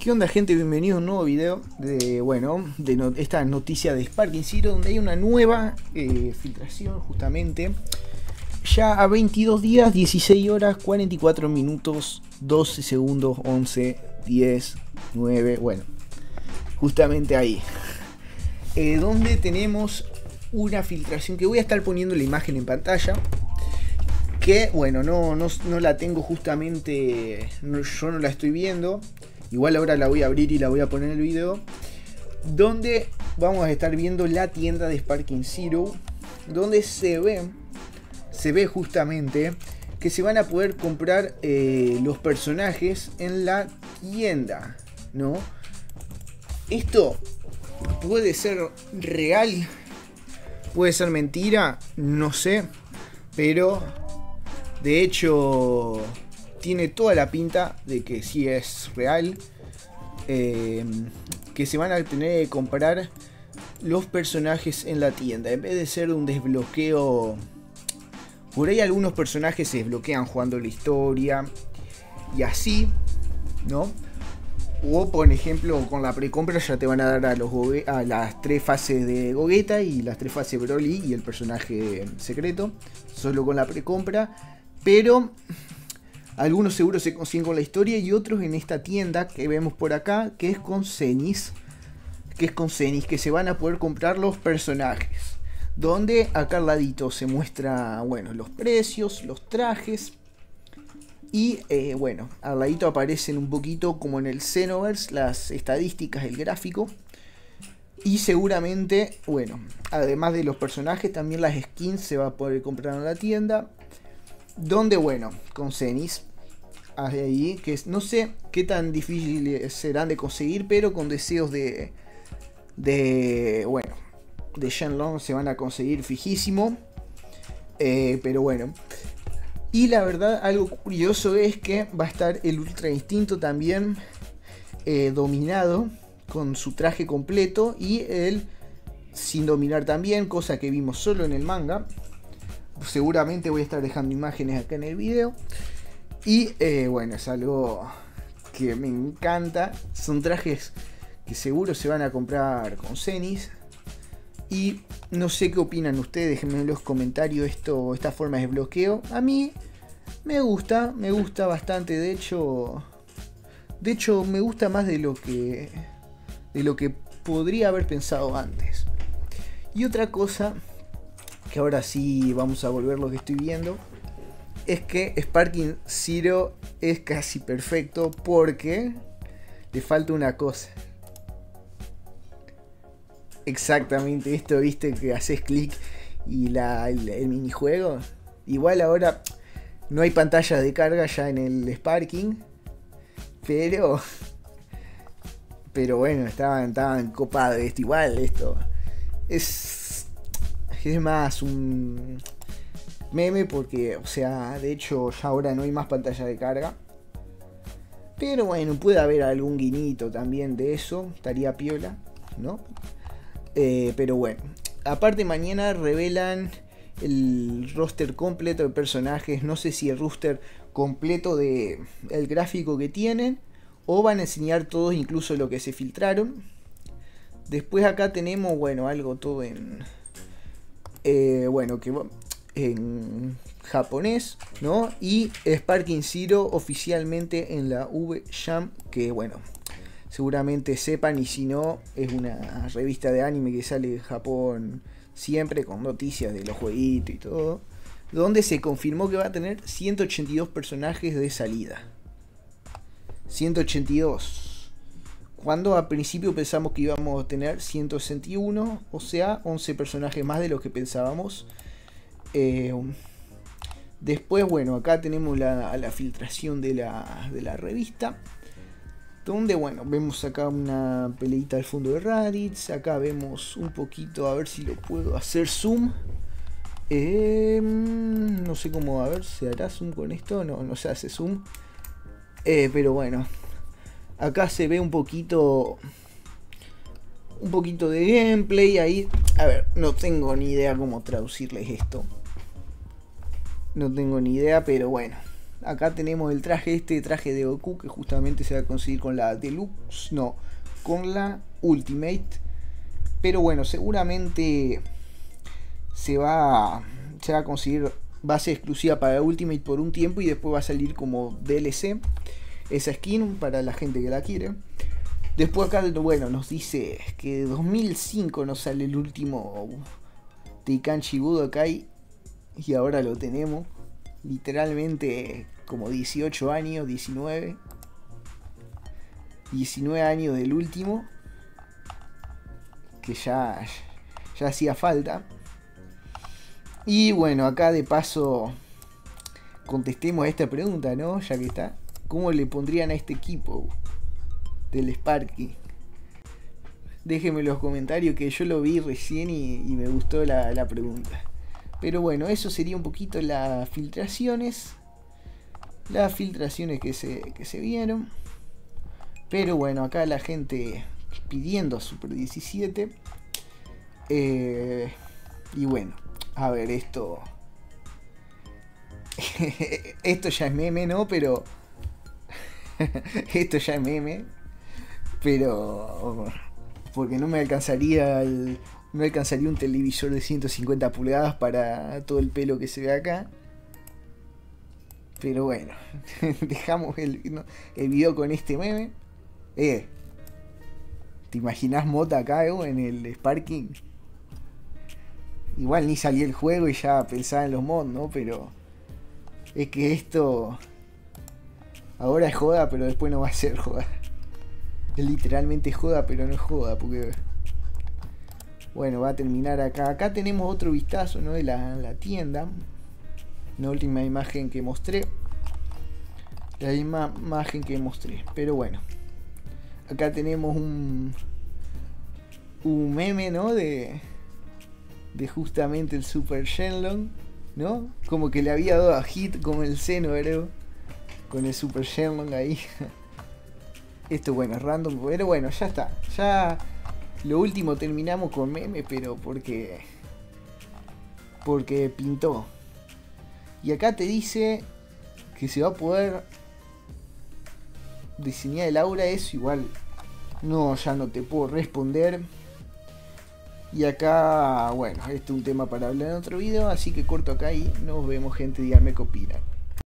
¿Qué onda gente? Bienvenido a un nuevo video de, bueno, de esta noticia de Sparking Zero donde hay una nueva eh, filtración justamente. Ya a 22 días, 16 horas, 44 minutos, 12 segundos, 11, 10, 9, bueno, justamente ahí. Eh, donde tenemos una filtración que voy a estar poniendo la imagen en pantalla. Que bueno, no, no, no la tengo justamente, yo no la estoy viendo Igual ahora la voy a abrir y la voy a poner en el video. Donde vamos a estar viendo la tienda de Sparking Zero. Donde se ve, se ve justamente que se van a poder comprar eh, los personajes en la tienda. ¿No? Esto puede ser real. Puede ser mentira. No sé. Pero de hecho tiene toda la pinta de que sí es real. Eh, que se van a tener que comprar los personajes en la tienda. En vez de ser un desbloqueo. Por ahí algunos personajes se desbloquean jugando la historia. Y así. ¿No? O por ejemplo con la precompra ya te van a dar a, los a las tres fases de Gogeta y las tres fases Broly y el personaje secreto. Solo con la precompra. Pero algunos seguros se consiguen con la historia y otros en esta tienda que vemos por acá, que es con Cenis. Que es con Cenis, que se van a poder comprar los personajes. Donde acá al ladito se muestra, bueno, los precios, los trajes. Y eh, bueno, al ladito aparecen un poquito como en el Xenoverse las estadísticas, el gráfico. Y seguramente, bueno, además de los personajes, también las skins se va a poder comprar en la tienda. Donde, bueno, con Cenis ahí, que no sé qué tan difíciles serán de conseguir, pero con deseos de, bueno, de Shenlong se van a conseguir fijísimo. Eh, pero bueno. Y la verdad, algo curioso es que va a estar el Ultra Instinto también eh, dominado con su traje completo y él sin dominar también, cosa que vimos solo en el manga. Seguramente voy a estar dejando imágenes acá en el video. Y eh, bueno, es algo que me encanta. Son trajes que seguro se van a comprar con Cenis. Y no sé qué opinan ustedes, déjenme en los comentarios esto, esta forma de bloqueo. A mí me gusta, me gusta bastante. De hecho, de hecho me gusta más de lo que de lo que podría haber pensado antes. Y otra cosa que ahora sí vamos a volver lo que estoy viendo es que Sparking Zero es casi perfecto porque le falta una cosa. Exactamente esto, viste que haces clic y la, el, minijuego. Igual ahora no hay pantalla de carga ya en el Sparking. Pero. Pero bueno, estaban, estaban copados esto. Igual esto. Es. Es más un meme porque, o sea, de hecho ya ahora no hay más pantalla de carga. Pero bueno, puede haber algún guinito también de eso, estaría piola, ¿no? Eh, pero bueno, aparte mañana revelan el roster completo de personajes, no sé si el roster completo de el gráfico que tienen o van a enseñar todos incluso lo que se filtraron. Después acá tenemos, bueno, algo todo en... Eh, bueno, que en japonés, ¿no? Y Sparking Zero oficialmente en la V-Jam, que bueno, seguramente sepan y si no, es una revista de anime que sale de Japón siempre con noticias de los jueguitos y todo, donde se confirmó que va a tener 182 personajes de salida. 182. Cuando al principio pensamos que íbamos a tener 161, o sea, 11 personajes más de lo que pensábamos. Eh, después, bueno, acá tenemos la, filtración de la, de la, revista. Donde, bueno, vemos acá una peleita al fondo de Raditz. Acá vemos un poquito, a ver si lo puedo hacer zoom. Em, no sé cómo, a ver, ¿se hará zoom con esto? No, no se hace zoom. Eh, pero bueno, acá se ve un poquito un poquito de gameplay ahí. A ver, no tengo ni idea cómo traducirles esto. No tengo ni idea, pero bueno. acá tenemos el traje, este traje de Goku que justamente se va a conseguir con la Deluxe, no, con la Ultimate. Pero bueno, seguramente se va, se va a conseguir, ser exclusiva para Ultimate por un tiempo y después va a salir como DLC esa skin para la gente que la quiere. Después acá, bueno, nos dice que 2005 nos sale el último Teikanchi Budokai y ahora lo tenemos. Literalmente como 18 años, 19. 19 años del último. Que ya, ya hacía falta. Y bueno, acá de paso contestemos a esta pregunta, ¿no? Ya que está. ¿Cómo le pondrían a este equipo? del Sparky. Déjenme en los comentarios que yo lo vi recién y, me gustó la, pregunta. Pero bueno, eso sería un poquito las filtraciones. Las filtraciones que se, que se vieron. Pero bueno, acá la gente pidiendo Super 17. Eh, y bueno, a ver, esto... esto ya es meme, ¿no? Pero... esto ya es meme pero porque no me alcanzaría el, no alcanzaría un televisor de 150 pulgadas para todo el pelo que se ve acá. Pero bueno, dejamos el, el video con este meme. Eh, ¿te imaginas Mota acá en el Sparking? Igual ni salía el juego y ya pensaba en los mods, ¿no? Pero es que esto ahora es joda, pero después no va a ser joda literalmente joda, pero no es joda, porque... Bueno, va a terminar acá. Acá tenemos otro vistazo, ¿no? De la, tienda. La última imagen que mostré. La misma imagen que mostré. Pero bueno. Acá tenemos un... Un meme, ¿no? De... De justamente el Super Shenlong. ¿No? Como que le había dado a hit como el seno, creo. Con el Super Shenlong ahí. Esto bueno, es random, pero bueno, ya está. Ya lo último terminamos con meme, pero porque porque pintó. Y acá te dice que se va a poder diseñar el aura eso igual no ya no te puedo responder. Y acá, bueno, este es un tema para hablar en otro video, así que corto acá y nos vemos gente, díganme qué opinan.